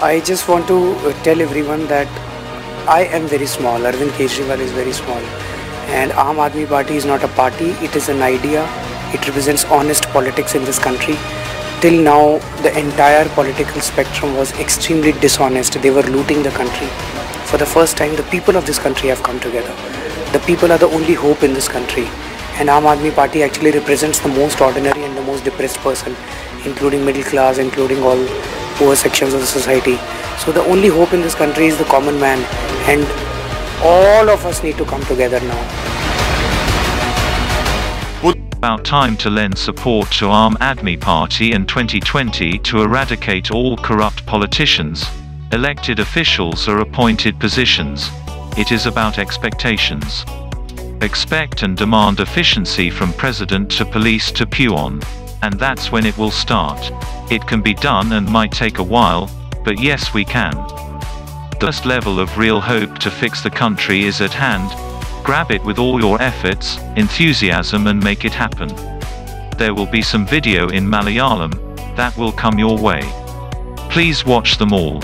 I just want to uh, tell everyone that I am very small. Arvind Kejriwal is very small. And Aam Aadmi Party is not a party, it is an idea. It represents honest politics in this country. Till now, the entire political spectrum was extremely dishonest. They were looting the country. For the first time, the people of this country have come together. The people are the only hope in this country. And Aam Aadmi Party actually represents the most ordinary and the most depressed person, including middle class, including all poor sections of the society. So the only hope in this country is the common man. And all of us need to come together now. About time to lend support to Aam Aadmi Party in 2020 to eradicate all corrupt politicians, elected officials or appointed positions. It is about expectations. Expect and demand efficiency from president to police to peon. And that's when it will start. It can be done and might take a while, but yes we can. The first level of real hope to fix the country is at hand. Grab it with all your efforts, enthusiasm and make it happen. There will be some video in Malayalam, that will come your way. Please watch them all.